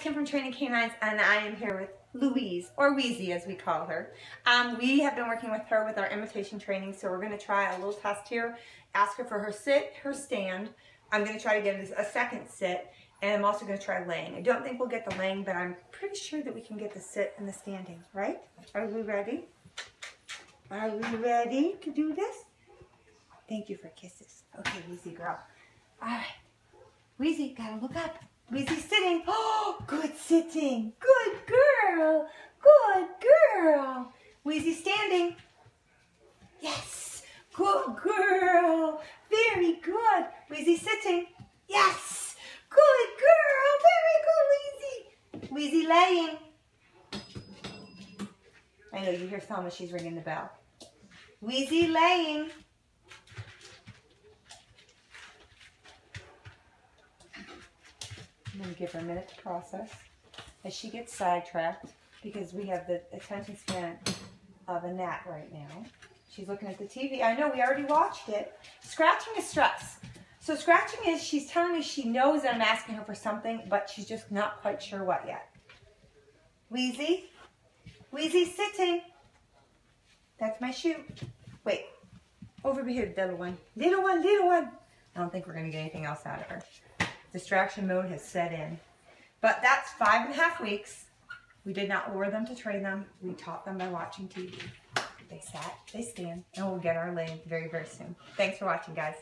Kim from Training Canines, and I am here with Louise, or Wheezy as we call her. Um, we have been working with her with our imitation training, so we're going to try a little test here. Ask her for her sit, her stand. I'm going to try to get a second sit, and I'm also going to try laying. I don't think we'll get the laying, but I'm pretty sure that we can get the sit and the standing, right? Are we ready? Are we ready to do this? Thank you for kisses. Okay, Wheezy girl. All right. Wheezy, gotta look up. Wheezy sitting. Sitting. Good girl. Good girl. Wheezy standing. Yes. Good girl. Very good. Wheezy sitting. Yes. Good girl. Very good, Wheezy. Wheezy laying. I know you hear Selma. She's ringing the bell. Wheezy laying. I'm going to give her a minute to process as she gets sidetracked because we have the attention span of a gnat right now. She's looking at the TV. I know we already watched it. Scratching is stress. So scratching is she's telling me she knows that I'm asking her for something, but she's just not quite sure what yet. Wheezy. Wheezy sitting. That's my shoe. Wait. Over here, little one. Little one, little one. I don't think we're going to get anything else out of her distraction mode has set in. But that's five and a half weeks. We did not lure them to train them. We taught them by watching TV. They sat, they stand, and we'll get our leg very, very soon. Thanks for watching, guys.